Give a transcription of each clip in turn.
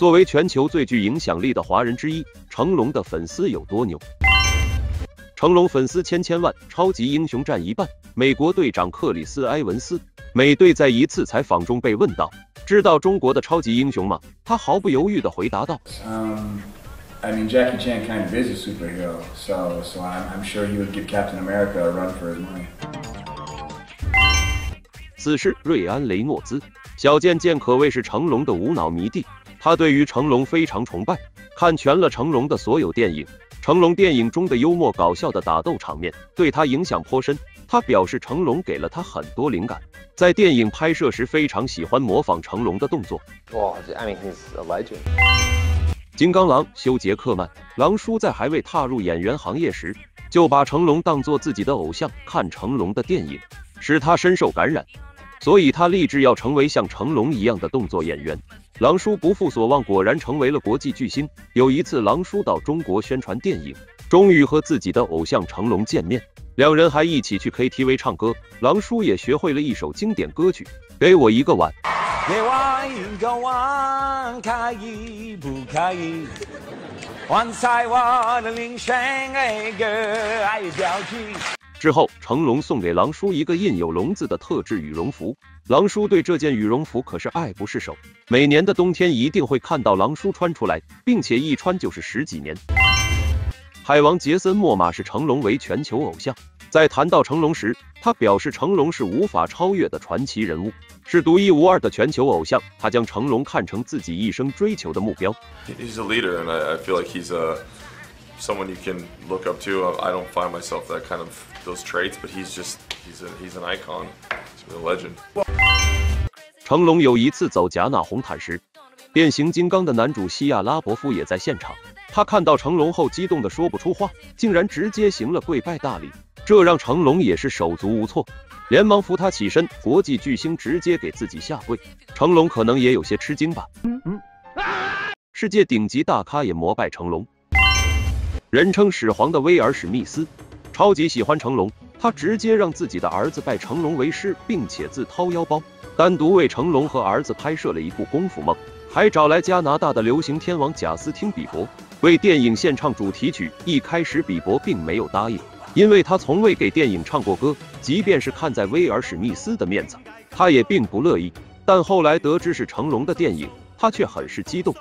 作为全球最具影响力的华人之一，成龙的粉丝有多牛？成龙粉丝千千万，超级英雄占一半。美国队长克里斯埃文斯，美队在一次采访中被问到：“知道中国的超级英雄吗？”他毫不犹豫地回答道：“Um, I mean Jackie Chan kind of is a superhero, so so I'm I'm sure he would give Captain America a run for his money.” 此时，瑞安·雷诺兹，小贱贱可谓是成龙的无脑迷弟，他对于成龙非常崇拜，看全了成龙的所有电影。成龙电影中的幽默搞笑的打斗场面对他影响颇深。他表示，成龙给了他很多灵感，在电影拍摄时非常喜欢模仿成龙的动作。哇，I mean he's a legend。金刚狼休·杰克曼，狼叔在还未踏入演员行业时，就把成龙当做自己的偶像，看成龙的电影使他深受感染，所以他立志要成为像成龙一样的动作演员。狼叔不负所望，果然成为了国际巨星。有一次，狼叔到中国宣传电影，终于和自己的偶像成龙见面。两人还一起去 KTV 唱歌，狼叔也学会了一首经典歌曲《给我一个碗》。给我一个碗，可以不可以？碗在我的铃声，哎个爱标记。之后，成龙送给狼叔一个印有龙字的特制羽绒服，狼叔对这件羽绒服可是爱不释手，每年的冬天一定会看到狼叔穿出来，并且一穿就是十几年。海王杰森·莫玛是成龙为全球偶像。在谈到成龙时，他表示成龙是无法超越的传奇人物，是独一无二的全球偶像。他将成龙看成自己一生追求的目标。He's a leader, and I feel like he's a someone you can look up to. I don't find myself that kind of those traits, but he's just he's a he's an icon. He's a legend. 成龙有一次走戛纳红毯时，变形金刚的男主西亚拉伯夫也在现场。他看到成龙后，激动的说不出话，竟然直接行了跪拜大礼，这让成龙也是手足无措，连忙扶他起身。国际巨星直接给自己下跪，成龙可能也有些吃惊吧。世界顶级大咖也膜拜成龙，人称始皇的威尔史密斯超级喜欢成龙，他直接让自己的儿子拜成龙为师，并且自掏腰包单独为成龙和儿子拍摄了一部《功夫梦》，还找来加拿大的流行天王贾斯汀比伯。为电影献唱主题曲，一开始比伯并没有答应，因为他从未给电影唱过歌，即便是看在威尔史密斯的面子，他也并不乐意。但后来得知是成龙的电影，他却很是激动，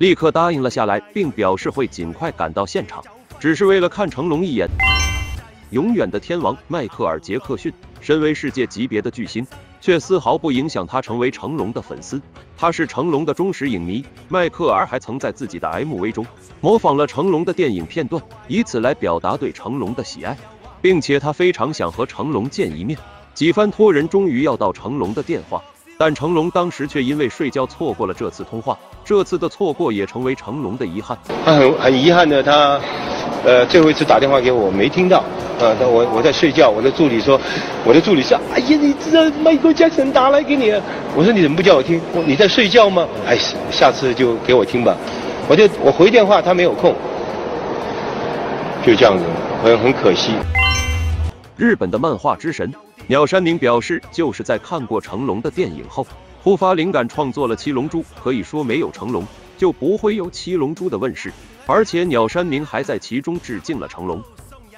立刻答应了下来，并表示会尽快赶到现场，只是为了看成龙一眼。永远的天王迈克尔·杰克逊，身为世界级别的巨星。却丝毫不影响他成为成龙的粉丝。他是成龙的忠实影迷。迈克尔还曾在自己的 MV 中模仿了成龙的电影片段，以此来表达对成龙的喜爱，并且他非常想和成龙见一面。几番托人，终于要到成龙的电话，但成龙当时却因为睡觉错过了这次通话。这次的错过也成为成龙的遗憾。他很很遗憾的，他呃最后一次打电话给我没听到。呃，我我在睡觉，我的助理说，我的助理说，哎呀，你知道迈克尔·杰克逊打来给你，我说你怎么不叫我听？你在睡觉吗？哎，下次就给我听吧。我就我回电话，他没有空，就这样子，很很可惜。日本的漫画之神鸟山明表示，就是在看过成龙的电影后，突发灵感创作了《七龙珠》，可以说没有成龙，就不会有《七龙珠》的问世。而且鸟山明还在其中致敬了成龙。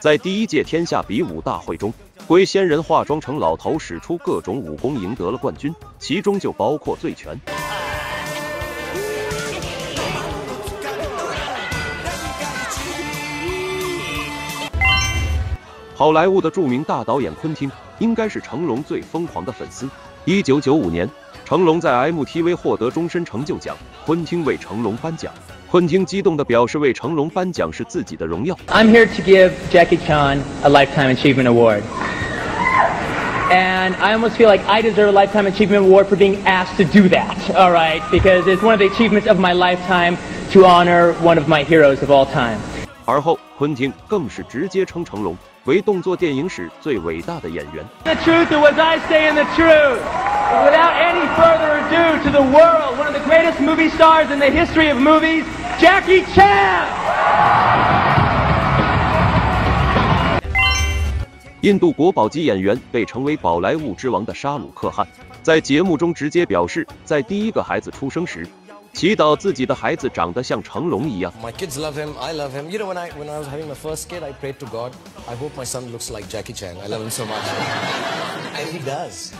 在第一届天下比武大会中，龟仙人化妆成老头，使出各种武功，赢得了冠军，其中就包括醉拳。好莱坞的著名大导演昆汀，应该是成龙最疯狂的粉丝。一九九五年，成龙在 MTV 获得终身成就奖，昆汀为成龙颁奖。昆汀激动地表示，为成龙颁奖是自己的荣耀。I'm here to give Jackie Chan a lifetime achievement award. And I almost feel like I deserve a lifetime achievement award for being asked to do that. All right, because it's one of the achievements of my lifetime to honor one of my heroes of all time. 而后，昆汀更是直接称成龙为动作电影史最伟大的演员。The truth was I saying the truth. Without any further ado, to the world, one of the greatest movie stars in the history of movies. Jackie Chan。印度国宝级演员被称为宝莱坞之王的沙鲁克汗，在节目中直接表示，在第一个孩子出生时，祈祷自己的孩子长得像成龙一样。My kids love him. I love him. You know, when I when I was having my first kid, I prayed to God. I hope my son looks like Jackie Chan. I love him so much, and he does.